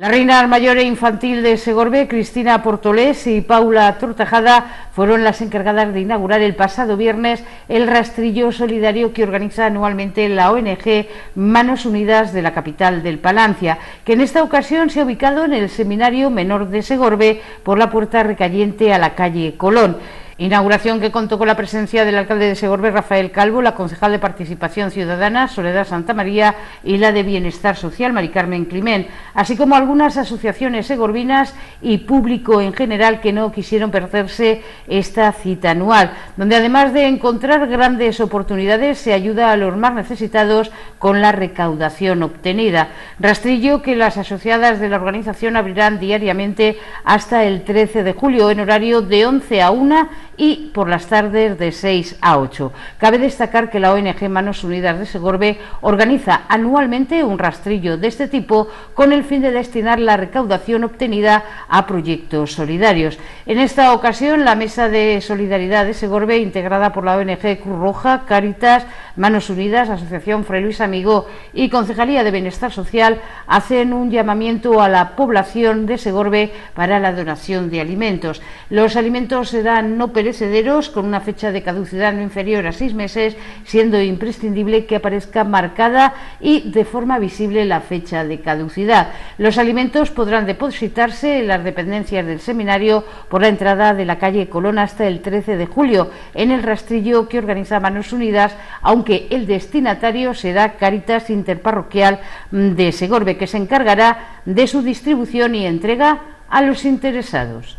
La reina mayor e infantil de Segorbe, Cristina Portolés y Paula Tortajada, fueron las encargadas de inaugurar el pasado viernes el rastrillo solidario que organiza anualmente la ONG Manos Unidas de la capital del Palancia, que en esta ocasión se ha ubicado en el Seminario Menor de Segorbe por la puerta recayente a la calle Colón. Inauguración que contó con la presencia del alcalde de Segorbe, Rafael Calvo, la concejal de Participación Ciudadana, Soledad Santa María, y la de Bienestar Social, Mari Carmen Climén, así como algunas asociaciones segorbinas y público en general que no quisieron perderse esta cita anual, donde además de encontrar grandes oportunidades, se ayuda a los más necesitados con la recaudación obtenida. Rastrillo que las asociadas de la organización abrirán diariamente hasta el 13 de julio en horario de 11 a 1 y por las tardes de 6 a 8. Cabe destacar que la ONG Manos Unidas de Segorbe organiza anualmente un rastrillo de este tipo con el fin de destinar la recaudación obtenida a proyectos solidarios. En esta ocasión, la Mesa de Solidaridad de Segorbe, integrada por la ONG Cruz Roja, Cáritas, Manos Unidas, Asociación Fray Luis Amigo y Concejalía de Bienestar Social, hacen un llamamiento a la población de Segorbe para la donación de alimentos. Los alimentos serán no perecederos con una fecha de caducidad no inferior a seis meses, siendo imprescindible que aparezca marcada y de forma visible la fecha de caducidad. Los alimentos podrán depositarse en las dependencias del seminario por la entrada de la calle Colón hasta el 13 de julio, en el rastrillo que organiza Manos Unidas, aunque el destinatario será Caritas Interparroquial de Segorbe, que se encargará de su distribución y entrega a los interesados.